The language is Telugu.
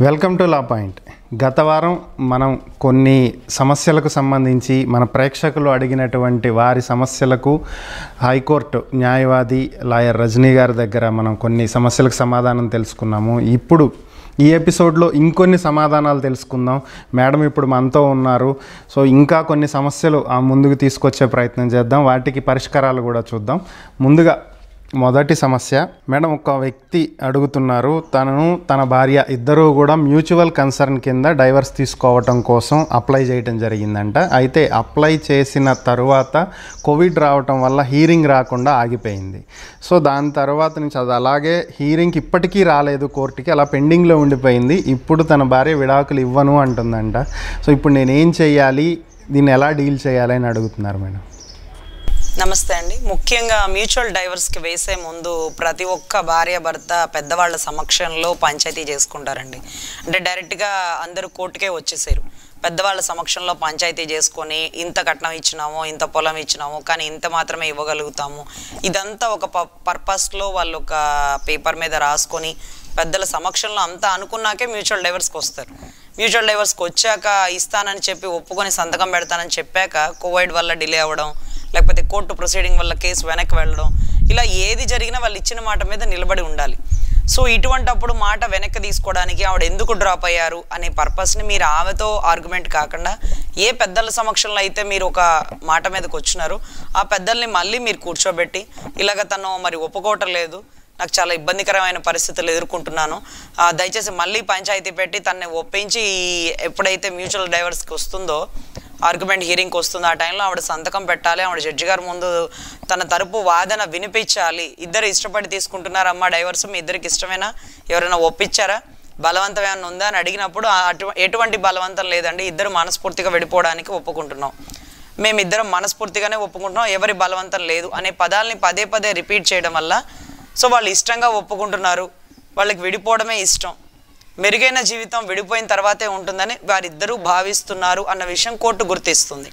Welcome to law point. గత వారం మనం కొన్ని సమస్యలకు సంబంధించి మన ప్రేక్షకులు అడిగినటువంటి వారి సమస్యలకు హైకోర్టు న్యాయవాది లాయర్ రజనీ గారి దగ్గర మనం కొన్ని సమస్యలకు సమాధానం తెలుసుకున్నాము. ఇప్పుడు ఈ ఎపిసోడ్లో ఇంకొన్ని సమాధానాలు తెలుసుకుందాం. మేడం ఇప్పుడు మనతో ఉన్నారు. సో ఇంకా కొన్ని సమస్యలు ఆ ముందుకు తీసుకొచ్చే ప్రయత్నం చేద్దాం. వాటికి పరిష్కారాలు కూడా చూద్దాం. ముందుగా మొదటి సమస్య. మేడం ఒక వ్యక్తి అడుగుతున్నారు తనను తన భార్య ఇద్దరూ కూడా మ్యూచువల్ కన్సర్న్ కింద డైవర్స్ తీసుకోవటం కోసం అప్లై చేయటం జరిగిందంట. అయితే అప్లై చేసిన తరువాత కోవిడ్ రావటం వల్ల హీరింగ్ రాకుండా ఆగిపోయింది. సో దాని తర్వాత నుంచి అది అలాగే హీరింగ్ ఇప్పటికీ రాలేదు కోర్టుకి అలా పెండింగ్లో ఉండిపోయింది. ఇప్పుడు తన భార్య విడాకులు ఇవ్వను అంటుందంట. సో ఇప్పుడు నేనేం చేయాలి? దీన్ని ఎలా డీల్ చేయాలి అని అడుగుతున్నారు మేడం? నమస్తే అండి. ముఖ్యంగా మ్యూచువల్ డైవర్స్కి వేసే ముందు ప్రతి ఒక్క భార్య భర్త పెద్దవాళ్ళ సమక్షంలో పంచాయతీ చేసుకుంటారండి. అంటే డైరెక్ట్గా అందరూ కోర్టుకే వచ్చేసారు. పెద్దవాళ్ళ సమక్షంలో పంచాయతీ చేసుకొని ఇంత కట్నం ఇచ్చినాము ఇంత పొలం ఇచ్చినాము కానీ ఇంత మాత్రమే ఇవ్వగలుగుతాము. ఇదంతా ఒక ప పర్పస్లో వాళ్ళు ఒక పేపర్ మీద రాసుకొని పెద్దల సమక్షంలో అంతా అనుకున్నాకే మ్యూచువల్ డైవర్స్కి వస్తారు. మ్యూచువల్ డైవర్స్కి వచ్చాక ఇస్తానని చెప్పి ఒప్పుకొని సంతకం పెడతానని చెప్పాక కోవిడ్ వల్ల డిలే అవ్వడం లేకపోతే కోర్టు ప్రొసీడింగ్ వల్ల కేసు వెనక్కి వెళ్ళడం ఇలా ఏది జరిగినా వాళ్ళు ఇచ్చిన మాట మీద నిలబడి ఉండాలి. సో ఇటువంటప్పుడు మాట వెనక్కి తీసుకోవడానికి ఆవిడ ఎందుకు డ్రాప్ అయ్యారు అనే పర్పస్ని మీరు ఆమెతో ఆర్గ్యుమెంట్ కాకుండా ఏ పెద్దల సమక్షంలో అయితే మీరు ఒక మాట మీదకి వచ్చినారో ఆ పెద్దల్ని మళ్ళీ మీరు కూర్చోబెట్టి ఇలాగ తను మరి ఒప్పుకోవటం లేదు నాకు చాలా ఇబ్బందికరమైన పరిస్థితులు ఎదుర్కొంటున్నాను దయచేసి మళ్ళీ పంచాయతీ పెట్టి తనని ఒప్పించి ఎప్పుడైతే మ్యూచువల్ డైవర్స్కి వస్తుందో ఆర్గ్యుమెంట్ హీరింగ్కి వస్తుంది ఆ టైంలో ఆవిడ సంతకం పెట్టాలి ఆవిడ జడ్జి గారి ముందు తన తరపు వాదన వినిపించాలి. ఇద్దరు ఇష్టపడి తీసుకుంటున్నారమ్మా డైవర్స్ మీ ఇద్దరికి ఇష్టమేనా? ఎవరైనా ఒప్పించారా? బలవంతం ఏమైనా ఉందా అని అడిగినప్పుడు అటు ఎటువంటి బలవంతం లేదండి. ఇద్దరు మనస్ఫూర్తిగా విడిపోవడానికి ఒప్పుకుంటున్నాం. మేమిద్దరం మనస్ఫూర్తిగానే ఒప్పుకుంటున్నాం. ఎవరి బలవంతం లేదు అనే పదాలని పదే పదే రిపీట్ చేయడం వల్ల సో వాళ్ళు ఇష్టంగా ఒప్పుకుంటున్నారు. వాళ్ళకి విడిపోవడమే ఇష్టం. మెరుగైన జీవితం విడిపోయిన తర్వాతే ఉంటుందని వారిద్దరూ భావిస్తున్నారు అన్న విషయం కోర్టు గుర్తిస్తుంది.